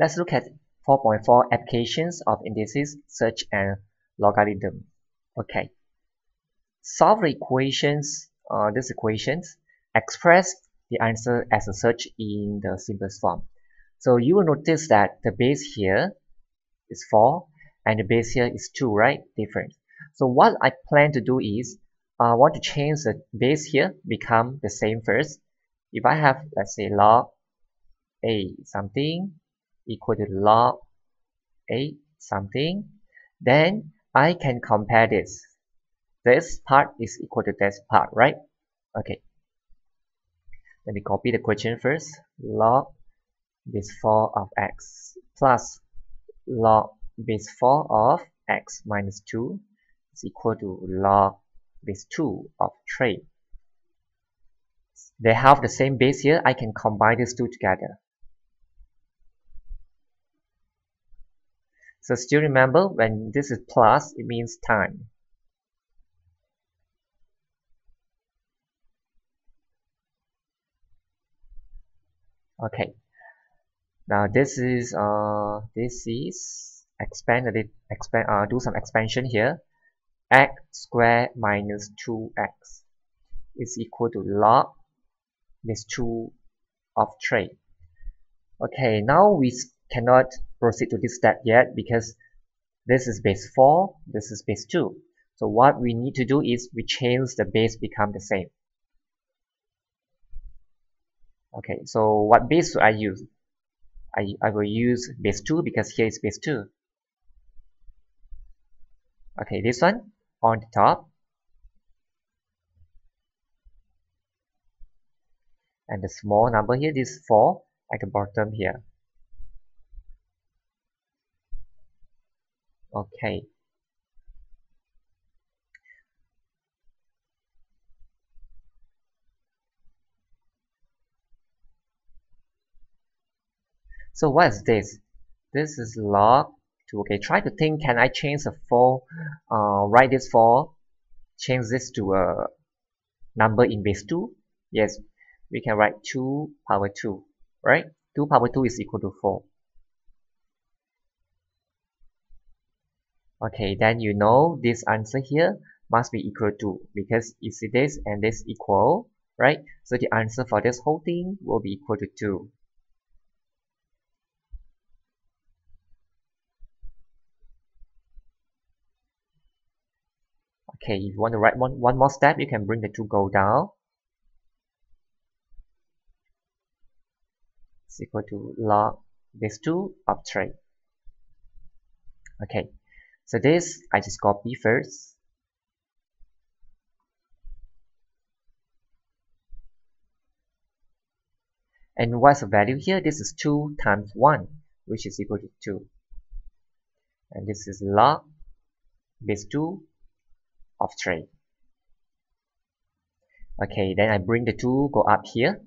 Let's look at 4.4 applications of indices, surds and logarithm. Okay. Solve the equations, uh, these equations, express the answer as a surd in the simplest form. So you will notice that the base here is 4 and the base here is 2, right? Different. So what I plan to do is I want to change the base here become the same first. If I have let's say log a something equal to log a something then I can compare this. This part is equal to this part, right? Okay. Let me copy the question first. Log base 4 of x plus log base 4 of x minus 2 is equal to log base 2 of 3. They have the same base here. I can combine these two together. So still remember when this is plus, it means time. Okay. Now this is uh this is expand a bit expand uh do some expansion here. x squared minus 2x is equal to log base 2 of 3. Okay, now we cannot proceed to this step yet because this is base 4, this is base 2. So what we need to do is we change the base become the same. Okay, so what base should I use? I, I will use base 2 because here is base 2. Okay, this one on the top. And the small number here, this 4 at the bottom here. Okay. So what is this? This is log 2 okay try to think can I change the 4 uh, write this 4 change this to a number in base 2 yes we can write 2 power 2 right? 2 power 2 is equal to 4 okay then you know this answer here must be equal to because you see this and this equal right? So the answer for this whole thing will be equal to 2 okay if you want to write one, one more step you can bring the 2 go down. It's equal to log base 2 of 3 okay so this I just copy first. And what's the value here? This is 2 times 1, which is equal to 2. And this is log base 2 of 3. Okay, then I bring the 2 go up here.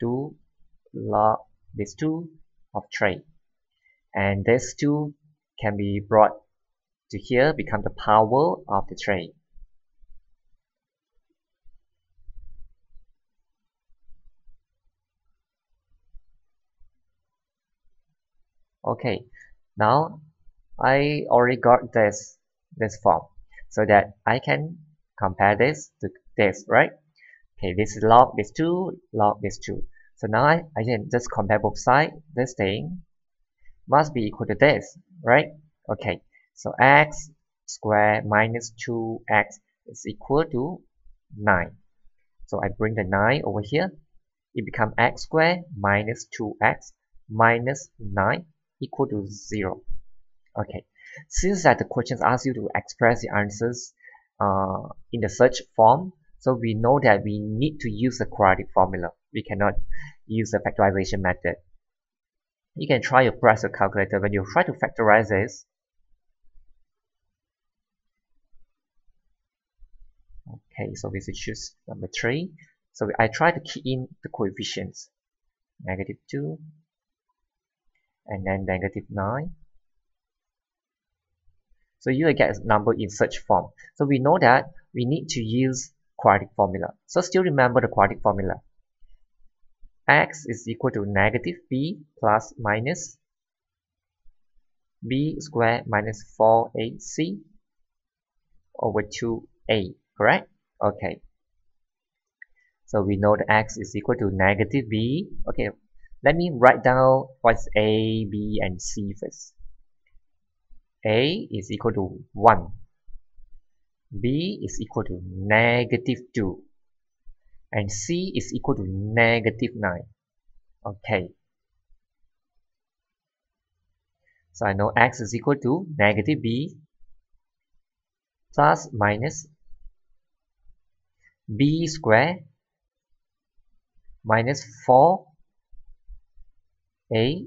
Two log this 2 of 3 and this 2 can be brought to here become the power of the 3 okay now I already got this this form so that I can compare this to this right? Okay this is log this 2 log this 2 so now I, can just compare both sides. This thing must be equal to this, right? Okay, so x squared minus 2x is equal to 9. So I bring the 9 over here. It becomes x squared minus 2x minus 9 equal to 0. Okay, since that the questions ask you to express the answers uh, in the surd form, so we know that we need to use the quadratic formula. We cannot use the factorization method. You can try your press calculator when you try to factorize this. Okay, so we should choose number 3. So I try to key in the coefficients. Negative 2 and then negative 9. So you will get a number in such form. So we know that we need to use quadratic formula. So still remember the quadratic formula. X is equal to negative b plus minus b squared minus 4ac over 2a, correct? Okay. So we know that x is equal to negative b. Okay, let me write down what's a, b, and c first. a is equal to 1 b is equal to negative 2 and c is equal to negative 9 okay. So I know x is equal to negative b plus minus b square minus 4 a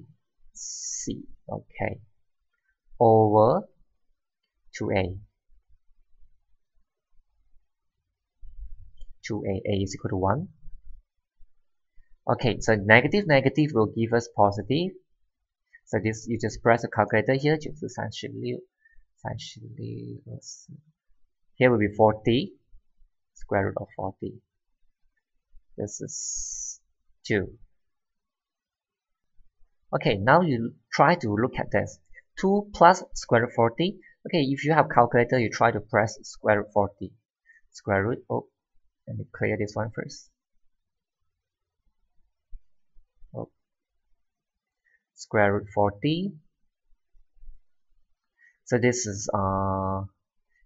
c. Okay. Over 2a 2a, a is equal to 1. Okay, so negative negative will give us positive. So this you just press the calculator here Here will be 40 square root of 40. This is 2. Okay, now you try to look at this. 2 plus square root 40. Okay, if you have calculator, you try to press square root 40. Square root, oh, let me clear this one first. Oh. square root 40 so this is uh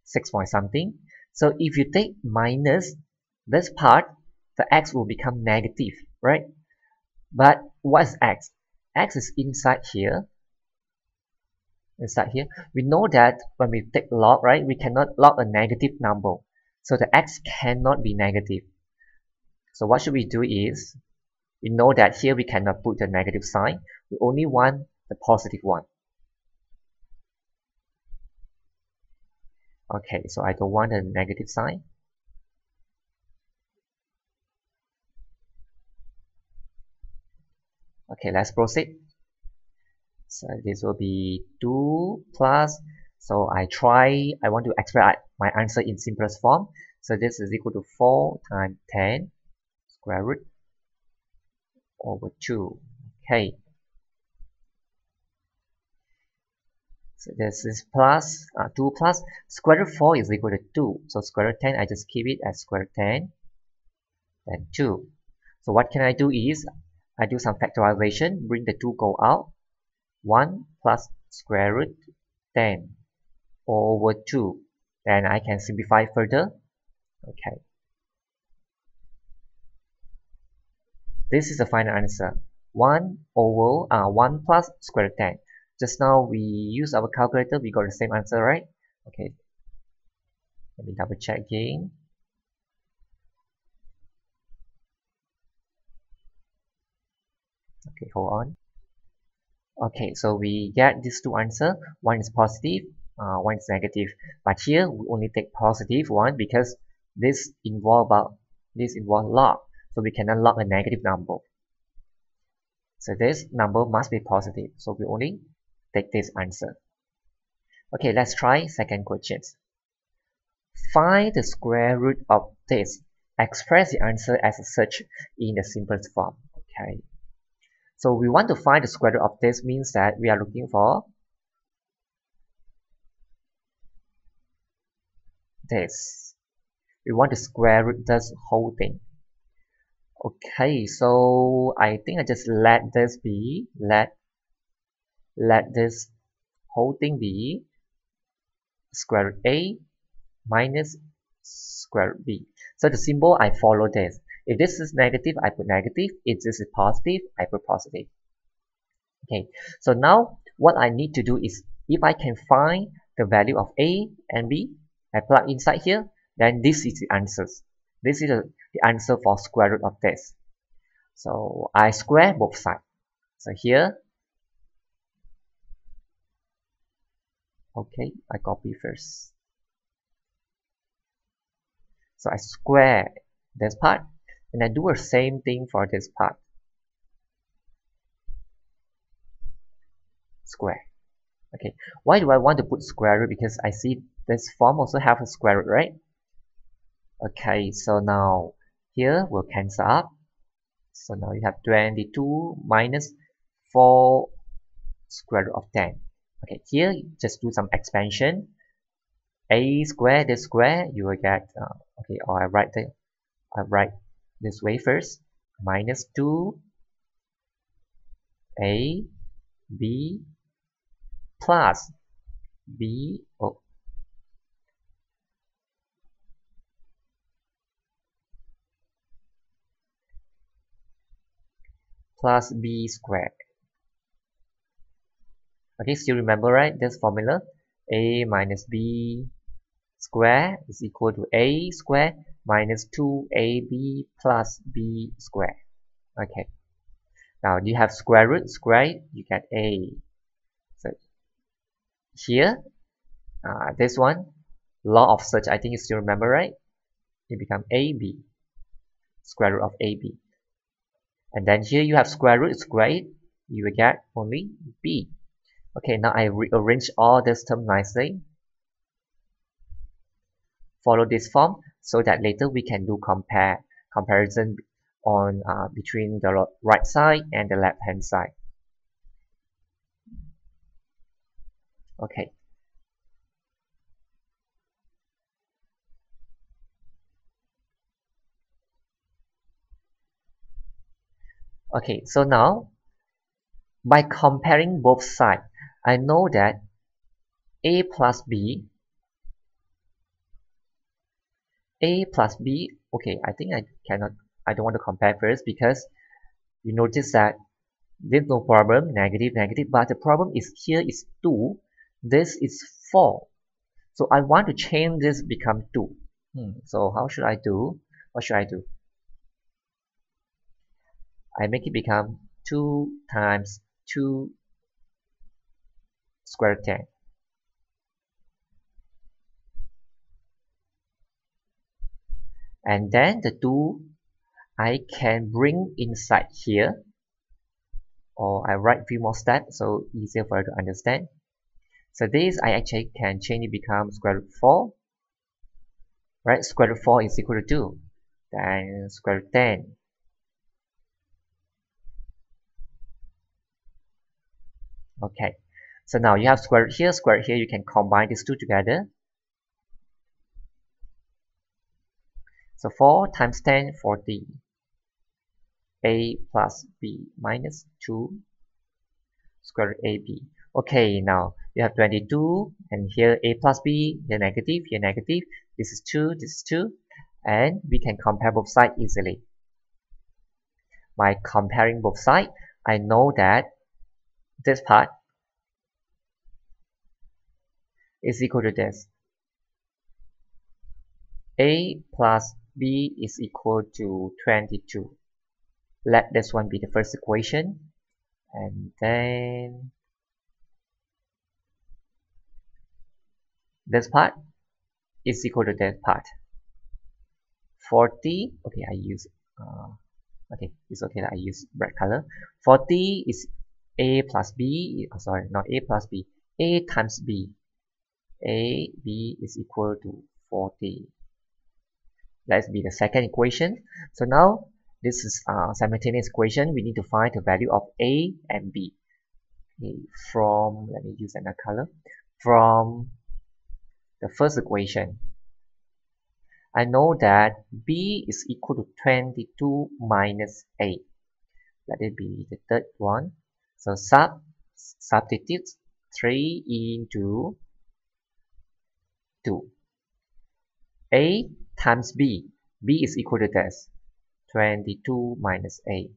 6 point something. So if you take minus this part the x will become negative right? But what is x? X is inside here. Inside here. We know that when we take log right we cannot log a negative number so the x cannot be negative. So what should we do is, we know that here we cannot put the negative sign. We only want the positive one. Okay, so I don't want a negative sign. Okay, let's proceed. So this will be 2 plus so I try, I want to express my answer in simplest form. So this is equal to 4 times 10 square root over 2. Okay. So this is plus, uh, 2 plus, square root 4 is equal to 2. So square root 10, I just keep it as square root 10, then 2. So what can I do is, I do some factorization, bring the 2 go out. 1 plus square root 10 over 2 then I can simplify further. Okay. This is the final answer. 1 over uh, 1 plus square root 10 just now we use our calculator we got the same answer right? Okay. Let me double check again. Okay hold on. Okay so we get these two answer. One is positive uh, one is negative but here we only take positive one because this involve about this involve log so we cannot log a negative number. So this number must be positive so we only take this answer. Okay let's try second questions. Find the square root of this. Express the answer as surd in the simplest form okay? So we want to find the square root of this means that we are looking for this. We want to square root this whole thing. Okay so I think I just let this be let let this whole thing be square root a minus square root b. So the symbol I follow this. If this is negative I put negative. If this is positive I put positive. Okay so now what I need to do is if I can find the value of a and b I plug inside here, then this is the answers. This is the, answer for square root of this. So I square both sides. So here, okay, I copy first. So I square this part, and I do the same thing for this part. Square. Okay, why do I want to put square root? Because I see this form also have a square root, right? okay so now here we'll cancel up. So now you have 22 minus 4 square root of 10 okay here just do some expansion. A square this square you will get uh, okay or I write the I write this way first. Minus 2 a b plus b oh, plus b squared. Okay still remember right? This formula a minus b square is equal to a square minus 2ab plus b square okay. Now you have square root square you get a. So here uh, this one law of surds I think you still remember right? It become ab square root of ab and then here you have square root square you will get only b. Okay now I rearrange all this term nicely. Follow this form so that later we can do compare comparison on uh, between the right side and the left hand side. Okay okay so now by comparing both sides I know that a plus b a plus b okay I think I cannot I don't want to compare first because you notice that there's no problem negative negative but the problem is here is 2 this is 4 so I want to change this become 2 hmm, so how should I do? What should I do I make it become 2 times 2 square 10 and then the 2 I can bring inside here or I write few more steps so easier for you to understand. So this I actually can change it become square root 4 right? Square root 4 is equal to 2 then square root 10 okay so now you have square here, square here. You can combine these two together. So 4 times 10, 40. A plus B minus 2 square AB. Okay, now you have 22 and here A plus B, here negative, here negative. This is 2, this is 2. And we can compare both sides easily. By comparing both sides, I know that this part is equal to this. A plus B is equal to 22. Let this one be the first equation. And then this part is equal to that part. 40, okay, I use, uh, okay, it's okay that I use red color. 40 is A plus B, oh, sorry, not A plus B, A times B. A b is equal to 40 let's be the second equation. So now this is a simultaneous equation. We need to find the value of a and b. Okay, from let me use another color from the first equation. I know that b is equal to 22 minus a. Let it be the third one so sub substitute 3 into 2 a times b. B is equal to this. 22 minus a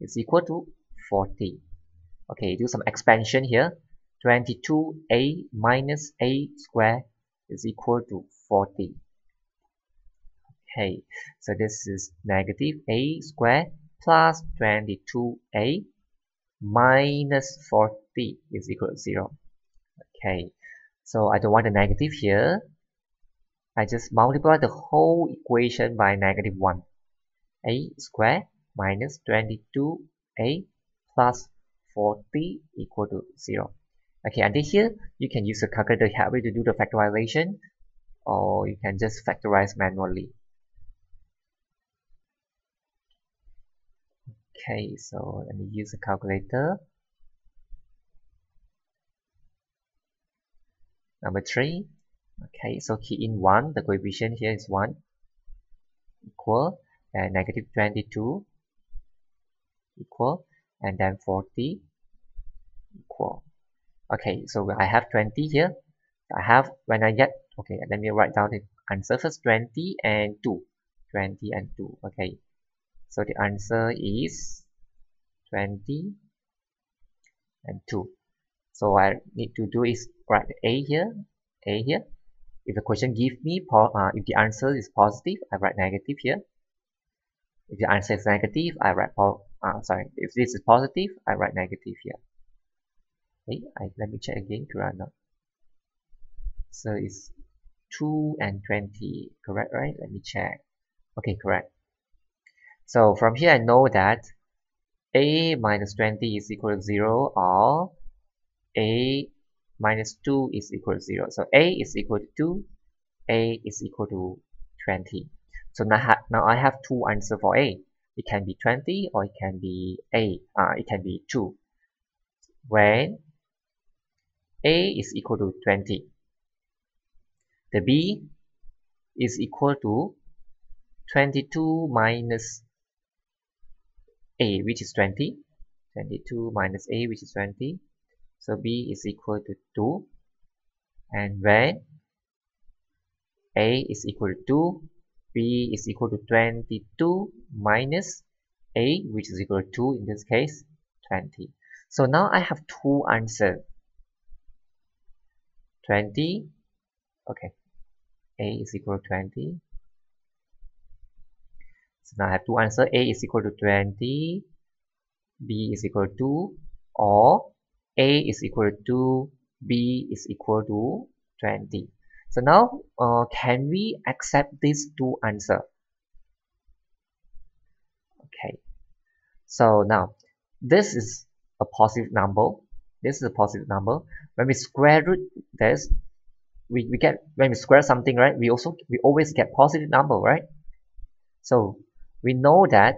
is equal to 40 okay do some expansion here. 22a minus a square is equal to 40 okay so this is negative a square plus 22a minus 40 is equal to 0 okay so I don't want a negative here. I just multiply the whole equation by negative 1. a squared minus 22a plus 40 equal to 0. Okay, until here, you can use a calculator to help you to do the factorization or you can just factorize manually. Okay so let me use a calculator. Number three. Okay so key in one the coefficient here is one equal and negative 22 equal and then 40 equal. Okay so I have 20 here. I have when I get okay let me write down the answer first 20 and 2 20 and 2 okay so the answer is 20 and 2 so I need to do is write a here a here. If the question give me uh, if the answer is positive I write negative here. If the answer is negative I write uh, sorry if this is positive I write negative here. Okay I, let me check again to run not so it's 2 and 20 correct right? Let me check. Okay correct so from here I know that a minus 20 is equal to 0 or a minus 2 is equal to 0 so a is equal to 2 a is equal to 20 so now, now I have two answers for a. It can be 20 or it can be a uh, it can be 2 when a is equal to 20 the b is equal to 22 minus a which is 20 22 minus a which is 20 so b is equal to 2 and when a is equal to 2 b is equal to 22 minus a which is equal to 2 in this case 20 so now I have two answers. 20 okay. A is equal to 20 so now I have two answers. A is equal to 20 b is equal to 2 or a is equal to 2 b is equal to 20 so now uh, can we accept these two answers? Okay. So now this is a positive number. This is a positive number. When we square root this we, we get when we square something right we also we always get positive number right? So we know that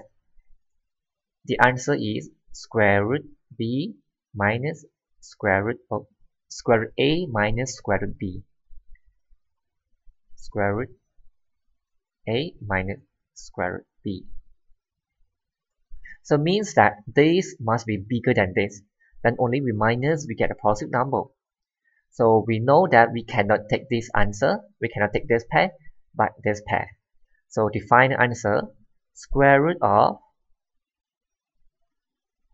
the answer is square root b minus square root of square root a minus square root b. Square root a minus square root b. So means that this must be bigger than this. Then only we minus we get a positive number. So we know that we cannot take this answer we cannot take this pair but this pair. So define the answer square root of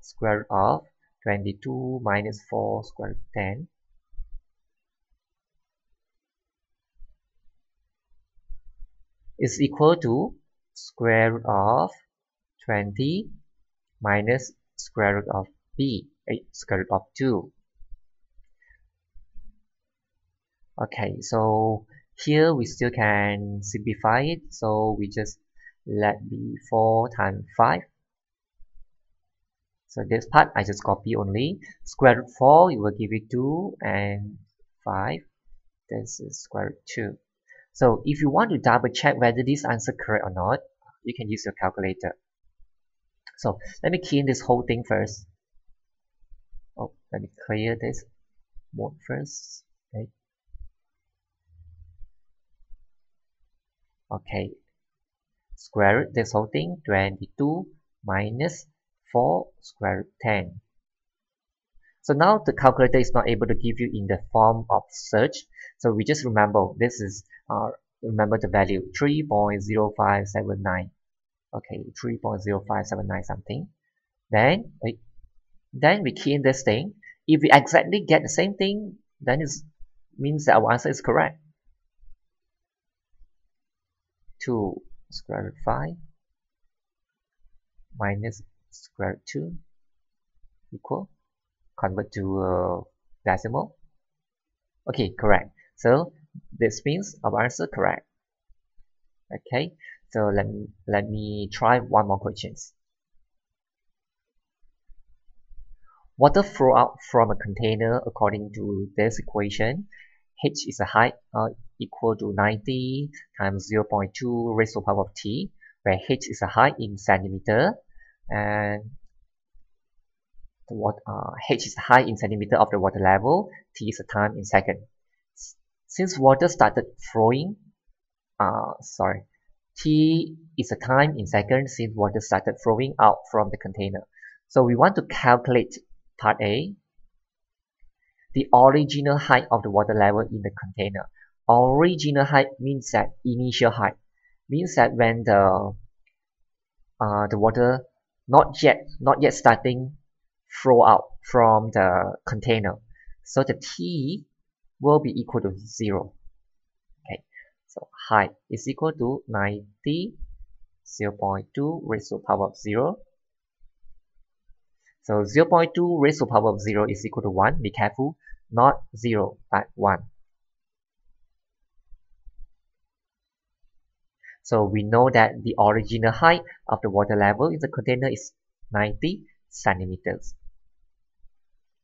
square root of 22 minus 4 square root 10 is equal to square root of 20 minus square root of b, eh, square root of 2. Okay, so here we still can simplify it. So we just let be 4 times 5. So this part I just copy only. Square root 4, it will give you 2 and 5. This is square root 2. So if you want to double check whether this answer correct or not, you can use your calculator. So let me key in this whole thing first. Oh, let me clear this mode first. Okay. Okay. Square root this whole thing 22 minus 4 square root 10. So now the calculator is not able to give you in the form of surd. So we just remember this is uh, remember the value 3.0579. Okay, 3.0579 something. Then wait, then we key in this thing. If we exactly get the same thing, then it means that our answer is correct. 2 square root 5 minus square root 2 equal convert to decimal. Okay correct. So this means our answer correct. Okay so let me, let me try one more questions. Water flow out from a container according to this equation h is a height uh, equal to 90 times 0 0.2 raised to the power of t where h is a height in centimeter. And what uh, h is height in centimeter of the water level t is the time in second. Since water started flowing uh, sorry t is the time in second since water started flowing out from the container. So we want to calculate part a the original height of the water level in the container. Original height means that initial height means that when the uh, the water not yet not yet starting flow out from the container. So the t will be equal to 0 okay. So height is equal to 90 0 0.2 raised to the power of 0 so 0 0.2 raised to the power of 0 is equal to 1 be careful not 0 but 1 So we know that the original height of the water level in the container is 90 centimeters.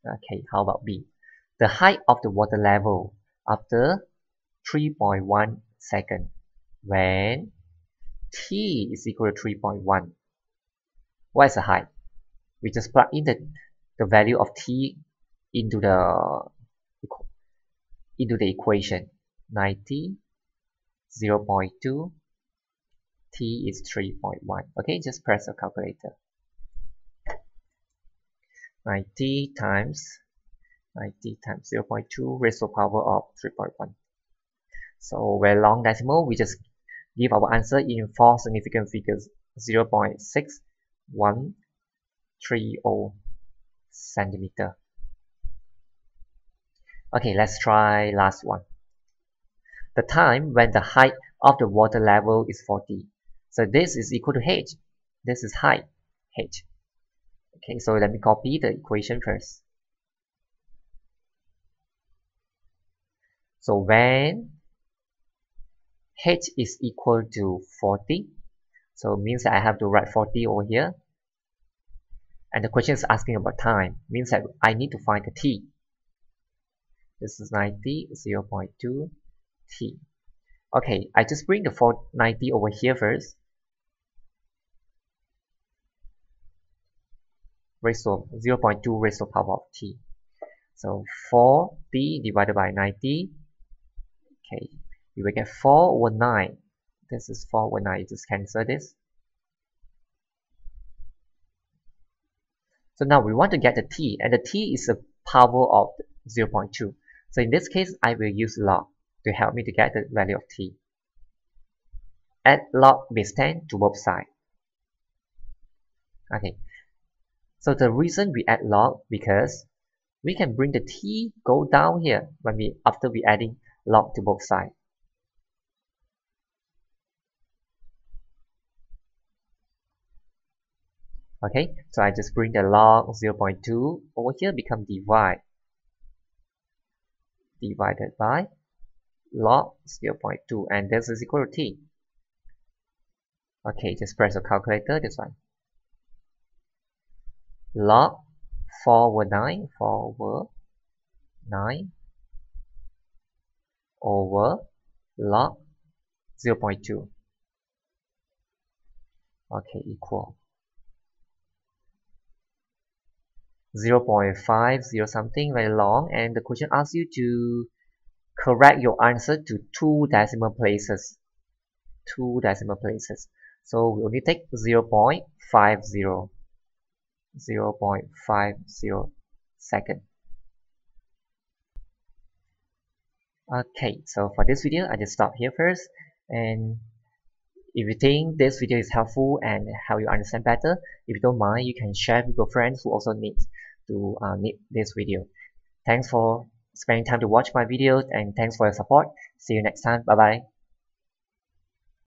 Okay, how about B? The height of the water level after 3.1 second when t is equal to 3.1. What is the height? We just plug in the, the value of t into the into the equation. 90 0.2 t is 3.1 okay just press the calculator. 90 times 90 times 0.2 raised to the power of 3.1 so very long decimal. We just give our answer in four significant figures. 0.6130 centimeter okay let's try last one the time when the height of the water level is 40 so this is equal to h. This is height, h. Okay, so let me copy the equation first. So when h is equal to 40, so it means that I have to write 40 over here. And the question is asking about time, means that I need to find the t. This is 90, 0 0.2 t. Okay, I just bring the 490 over here first. raised to 0.2 raised to power of t. So 4t divided by 90. Okay, you will get 4 over 9. This is 4 over 9. You just cancel this. So now we want to get the t, and the t is the power of 0.2. So in this case, I will use log to help me to get the value of t. Add log base 10 to both sides. Okay, so the reason we add log because we can bring the t go down here when we after we adding log to both sides. Okay, so I just bring the log 0.2 over here become divide divided by log 0.2 and this is equal to t. Okay, just press the calculator this one. Log 4 over 9 4 over 9 over log 0.2 okay equal 0 0.50 something very long. And the question asks you to correct your answer to two decimal places. Two decimal places. So we only take 0 0.50 0.50 second. Okay so for this video I just stop here first. And if you think this video is helpful and help you understand better if you don't mind you can share with your friends who also need to uh, this video. Thanks for spending time to watch my videos and thanks for your support. See you next time. Bye bye